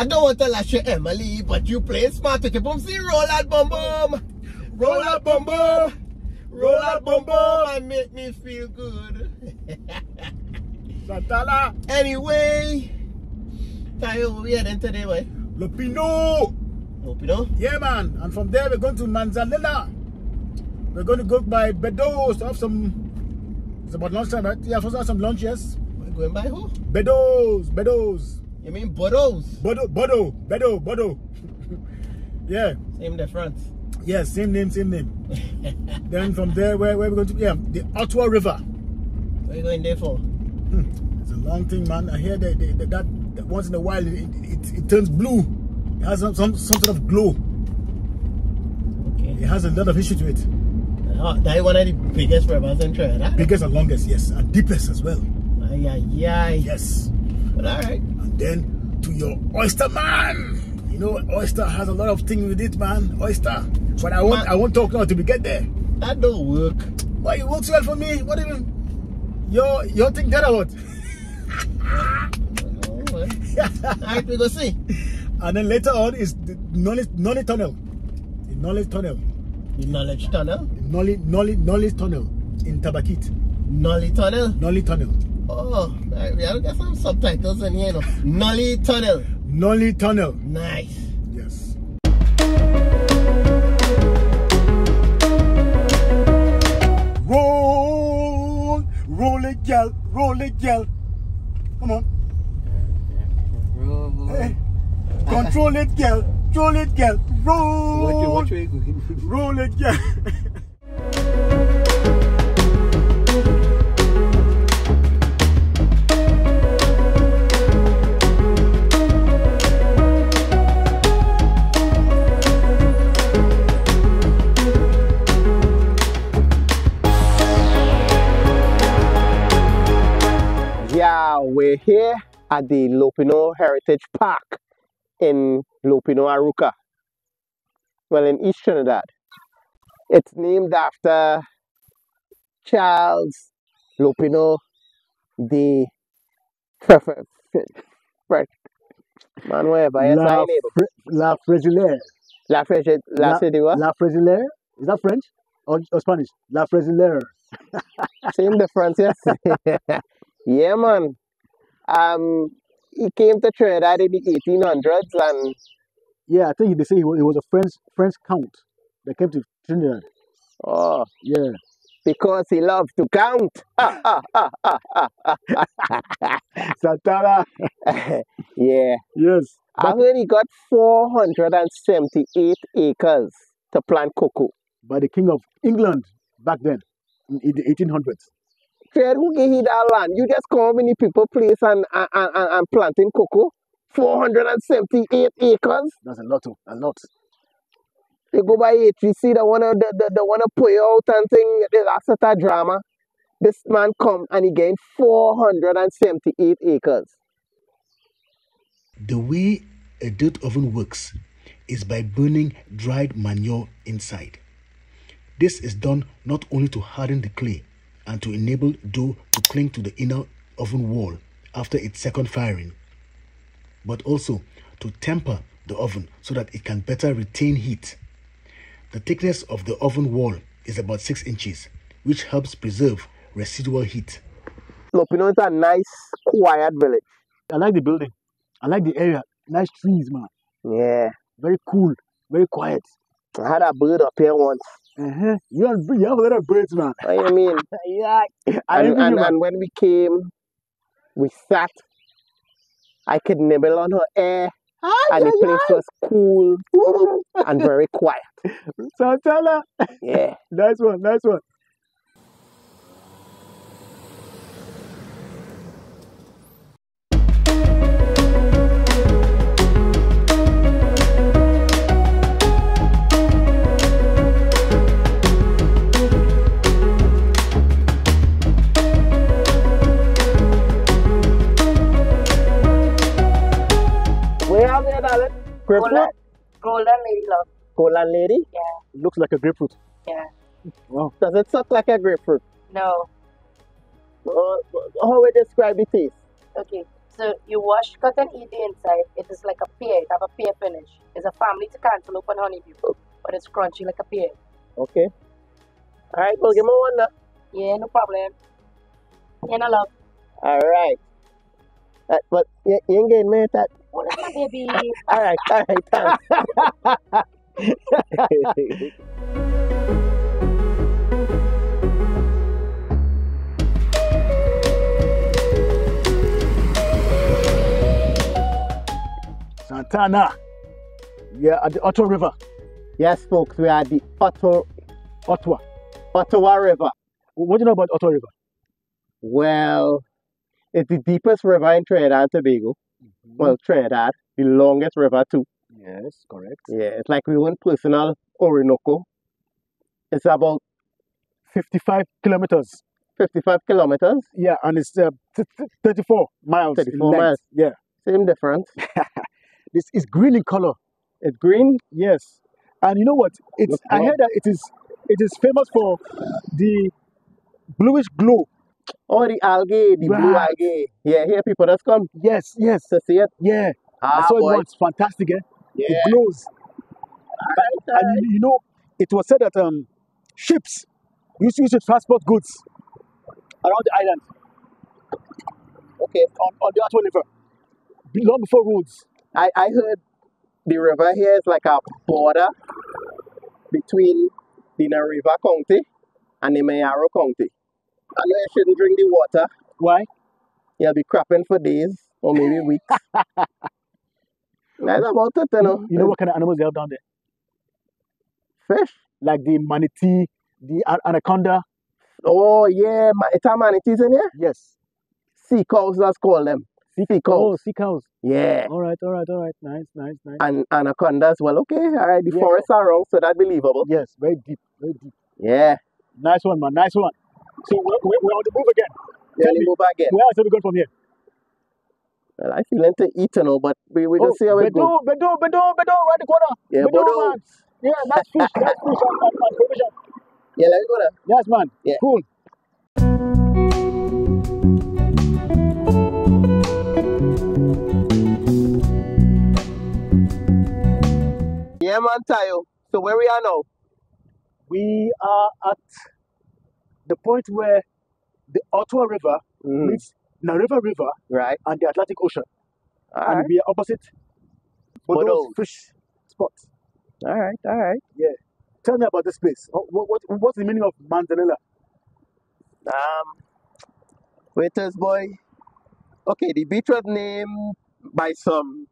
I don't want to lash your Emily, but you play smart with your bum. See, roll that bum bum. Roll that bum bum. Roll that bum bum and make me feel good. Santana, anyway, Tayo, where we heading today, boy? You know. Yeah, man. And from there, we're going to Manzanilla. We're going to go by Bedos to have some. It's about lunchtime, right? Yeah, first have some lunch, yes. We're going by who? Bedos, Bedos. You mean Bodos? Bodo, Bodo, Bedo, Bodo. yeah, Same difference. yeah, same name, same name. then from there, where, where we going to? Yeah, the Ortoire River. What are you going there for? Hmm. It's a long thing, man. I hear that, that, that, that once in a while it, it, it turns blue. It has some, some, some sort of glow. Okay. It has a lot of history to it. Uh, oh, that is one of the biggest rivers in Trinidad. Biggest and longest, yes, and deepest as well. Ay, ay, ay. Yes. But alright. And then to your oyster man. You know, oyster has a lot of things with it, man. Oyster. But I won't, Man. I won't talk now till we get there. That don't work. Why you work so well for me? What even? Your your thing there or what? Oh, well. Alright, we go see. And then later on is the knowledge knowledge tunnel. The knowledge tunnel. The knowledge tunnel. Knowledge knowledge knowledge tunnel in Tabaquite. Nolly tunnel. Knowledge tunnel. Oh, alright, we have to get some subtitles in here, you know. Nolly tunnel. Nolly tunnel. Nice. Yes. Roll, roll it, gal, roll it, gal. Come on. Hey. Control it, girl. Control it, girl. Roll. Roll it, gal. Yeah, we're here at the Lopinot Heritage Park in Lopinot, Arouca. Well, in East Trinidad. It's named after Charles Lopino de Man, wherever. Yes, I La. Fre- La Fresilaire. La Freche, La Cediva. La Fresilaire. Is that French or, or Spanish? La Fresilaire. Same difference, yes. yeah, man. Um, he came to Trinidad in the 1800s and Yeah, I think they say he was, a French French count that came to Trinidad. oh, Yeah. because he loved to count. Santana. yeah. Yes. I heard he got 478 acres to plant cocoa. By the King of England back then in, in the 1800s. Fred, who gave you that land? You just call many people place and, and, and, and planting cocoa? 478 acres? That's a lot of a lot. They go by HVC, they wanna they, they, they wanna put you out and thing, that's such a drama. This man come and he gained 478 acres. The way a dirt oven works is by burning dried manure inside. This is done not only to harden the clay and to enable dough to cling to the inner oven wall after its second firing, but also to temper the oven so that it can better retain heat. The thickness of the oven wall is about 6 inches, which helps preserve residual heat. Lopinot is a nice, quiet village. I like the building. I like the area. Nice trees, man. Yeah. Very cool. Very quiet. I had a bird up here once. Uh-huh. You have you have a lot of birds, man. I mean? yeah. I and, you, and, and when we came, we sat. I could nibble on her hair, and the place was cool and very quiet. So tell her. Yeah. Nice one. Nice one. Grapefruit? Golden, golden lady love. Golan lady? Yeah, Looks like a grapefruit. yeah. Wow. Does it suck like a grapefruit? No. Uh, how would describe the taste? Okay. So you wash, cut, and eat the inside. It is like a pear. It have a pear finish. It's a family to cantaloupe and honeydew, but it's crunchy like a pear. Okay. All right, well, give me one now. Yeah, no problem. Yeah, no love. All right. Uh, but you, you ain't getting me that. What is my baby? All right, all right, thanks. Santana. We are at the Ortoire River, yes, folks, we are at the Ortoire, Ortoire. Ortoire River. What do you know about Ortoire River? Well, it's the deepest river in Trinidad and Tobago. Well, Trinidad, the longest river too. Yes, correct. Yeah, it's like we own personal Orinoco. It's about 55 kilometers. 55 kilometers, Yeah, and it's uh, th- th- 34 miles. 34 miles. Yeah. same difference. This is green in color. It's green. Yes. And you know what? It's Look I heard that it is it is famous for the bluish glow. Oh, the algae, the blue algae. Yeah, here people just come Yes, yes. to see it. Yeah. I Ah, saw boy. it once. Fantastic, eh? Yeah. It glows. And you- know, it was said that um ships used to use to transport goods around the island Okay. on, on the Ortoire River. Long before roads. I, I heard the river here is like a border between the River County and the Mayaro County. I know you shouldn't drink the water. Why? You'll be crapping for days or maybe weeks. That's about it, you know. You know what kind of animals they have down there? Fish. Like the manatee, the anaconda. Oh, yeah. It's a manatees in here? Yes. Sea cows, let's call them. Sea Oh, cows. sea cows. Yeah. All right, all right, all right. Nice, nice, nice. And anacondas, well, okay. All right. The Yeah. forests are around, so that's believable. Yes, very deep, very deep. Yeah. Nice one, man. Nice one. So we're, we're, on the move again. Yeah, we move again. where else are we going from here? Well, I feeling to eat, you but we, we gonna oh, see how it goes. Bedo, Bedo, Bedo, Bedo, right the corner. Yeah, Bedo, Bedo. man. Yeah, nice fish, nice fish and, and, and provision. Yeah, let's go there. Yes, man. Yeah. Cool. Yeah, man, Tayo. So where we are now? We are at the point where the Ortoire River Mhm. meets Nariva River Right. and the Atlantic Ocean. All and right. we are opposite Bodo's Bodo's. fish spot. All right. All right. Yeah. Tell me about this place. What, what, what's the meaning of Manzanilla? Um, waiters boy. Okay, the beach was named by some.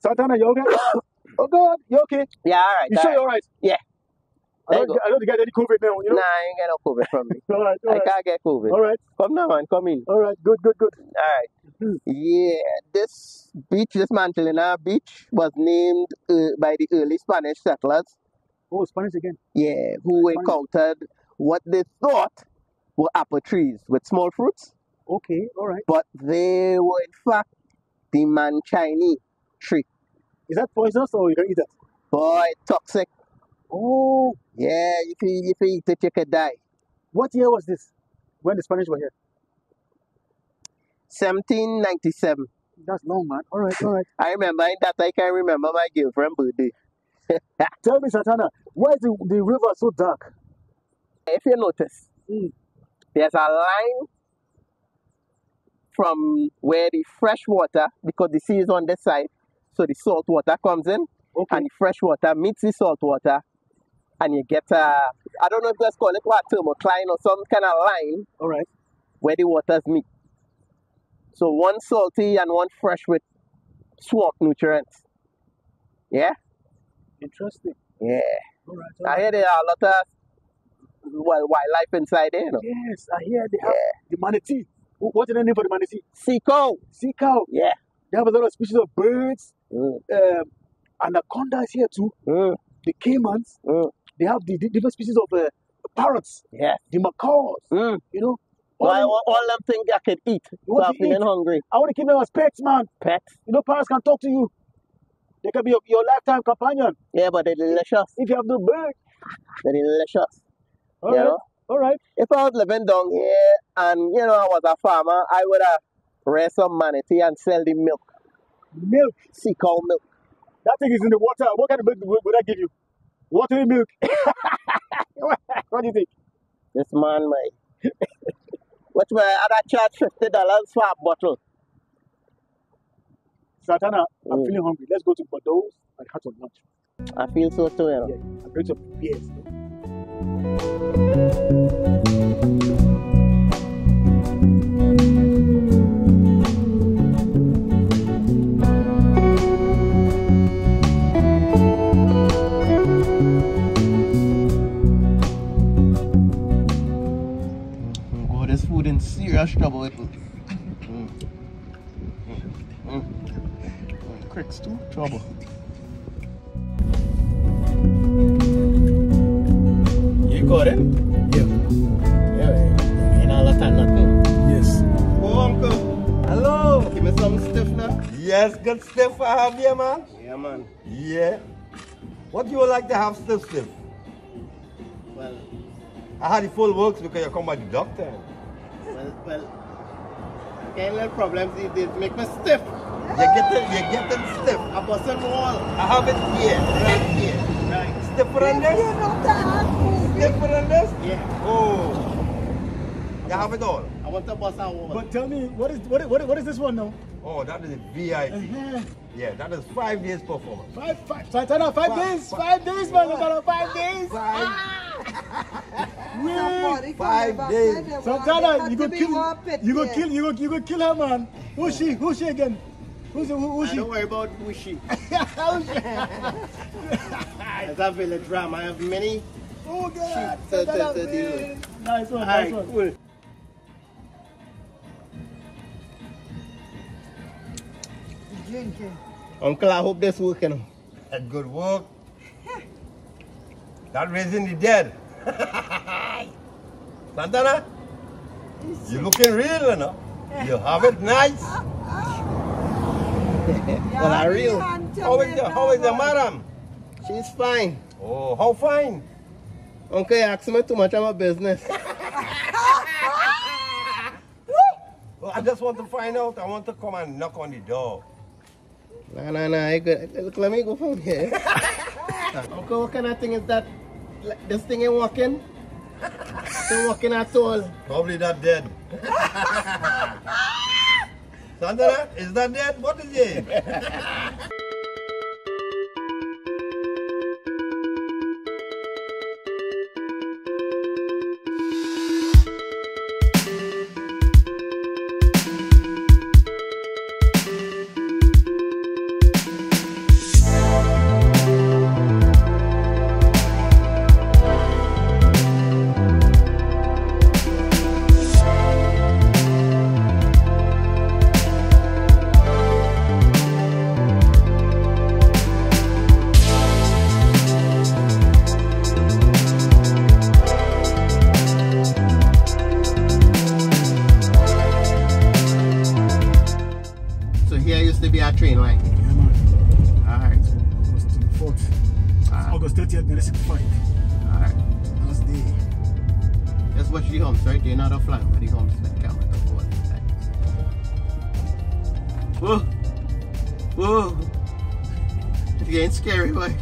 Santana, you okay? oh God, you okay? Yeah, all right. You all sure right. you're alright? Yeah. I don't, get- I don't get any COVID now, you know? Nah, I ain't get no COVID from me. All right, all I right, can't get COVID. all right, Come now, man. Come in. all right, good, good, good. All right. Yeah, this beach, this Mantelina beach, was named uh, by the early Spanish settlers. Oh, Spanish again. Yeah, who Spanish. encountered what they thought were apple trees with small fruits, Okay, all right. but they were in fact the Manchini tree. Is that poisonous or you can eat that? Boy, toxic. Oh, Yeah, if you, if you eat it, you could die. what year was this? When the Spanish were here? 1797. That's long, man. All right, all right. I remember in that I can remember my girlfriend birthday. Tell me, Santana, why is the, the river so dark? If you notice, Mm. there's a line from where the fresh water, because the sea is on this side, so the salt water comes in, Okay. and the fresh water meets the salt water, and you get a, I don't know if let's call it what, thermocline or some kind of line All right. where the waters meet. So one salty and one fresh with swamp nutrients. Yeah? Interesting. Yeah. All right. all I hear there are a lot of well, wildlife inside there, you know. Yes, I hear they have the manatee. What's the name for the manatee? Sea cow. Sea cow. Yeah. They have a lot of species of birds. Mm, Um, anaconda is here too. mm, The caimans. mm. They have the, the different species of uh, parrots. Yeah. The macaws. Mm. You know. All Well, all, all them things I could eat. So want I'm to feeling eat? hungry. I want to keep them as pets, man. Pets. You know, parrots can talk to you. They can be your, your lifetime companion. Yeah, but they're delicious. If you have no bird, They're delicious. all you right. know? All right. If I was living down here and you know I was a farmer, I would have raised some manatee and sell the milk, Milk. sea cow milk. That thing is in the water. What kind of milk would I give you? Watery milk. what do you think? This man, my, which my other charge fifty dollars for a bottle. Santana, I'm Mm. feeling hungry. Let's go to Bordeaux and have some lunch. I feel so too, you know. Yeah, I'm going to beers. You got it? Yeah. Yeah, ain't all that nothing. Yes. Oh, uncle. Hello. Give me some stiff now. Yes, good stuff I have here, man. Yeah, man. Yeah. What do you would like to have stiff stiff? Well, I had the full works because you come by the doctor. well, well. Getting little problems these days make me stiff. You get it, you get it stiff. I bust a wall. I have it here, right here. Right. Stiffer than this? Stiffer than this? Yeah. Oh. You have it all. I want to bust a wall. But tell me, what is what, what, what is this one now? Oh, that is a VIP. Uh-huh. Yeah, that is five days performance. Five, five, Santana, five Five- days, five- five days, man, Santana, five days. Five, Wait. five days. Santana, you go kill, you go kill, you go, you go kill her, man. Who's she? Who's she again? Who's, who, who's she? don't worry about wishy. Who's she? As a village drama, I have many. Oh, God. Shit, to- to- Santana, to deal man. Nice one, nice one. cool. Uncle, I hope this working. That good work. That raising the dead. Santana, you looking real, you know? You have it nice. Well, I real. How is the, how is the madam? She's fine. Oh, how fine. Uncle, you ask me too much of my business. Well, I just want to find out. I want to come and knock on the door. Nah, nah, nah. I good. Look, let me go from here. Uncle, what kind of thing is that? Like, This thing ain't working? It ain't working at all. Probably that dead. Santana, is that dead? What is it? Whoa! Whoa! It's getting scary, boy.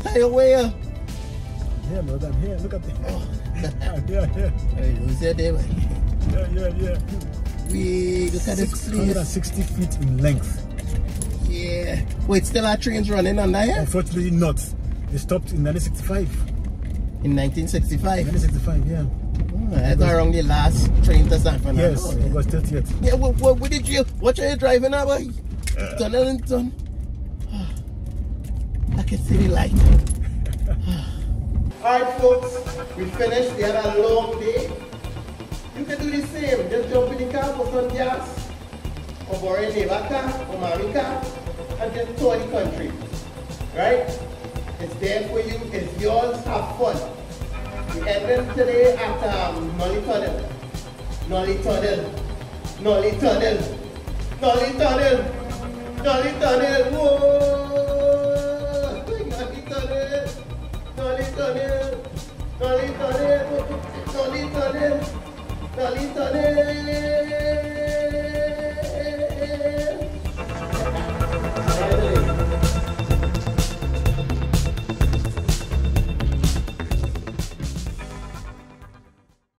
Stay away. uh. Yeah, brother, I'm here. Look at the. I'm here, here. Hey, who's there, there, boy? Yeah, yeah, yeah. We look at this place. 660 feet in length. Yeah. Wait, still our trains running on there? Unfortunately, not. They stopped in 1965. In 1965. 1965, yeah. That's around the last train to San Fernando. Yes, August 30th. Yeah, what, what, what did you, what are you driving now, boy? Tunnel and ton. I can see the light. Alright, folks, we finished. We had a long day. You can do the same. Just jump in the car, for some gas, or borrow a neighbor car, or mommy and just tour the country. Right? It's there for you. It's yours. Have fun. And then today at um, Nolly Tunnel, Nolly Tunnel, Nolly Tunnel, Nolly Tunnel, Nolly Tunnel, whoa! Nolly Tunnel, Nolly Tunnel, Nolly Tunnel, Nolly Tunnel, Nolly Tunnel. Nolly Tunnel.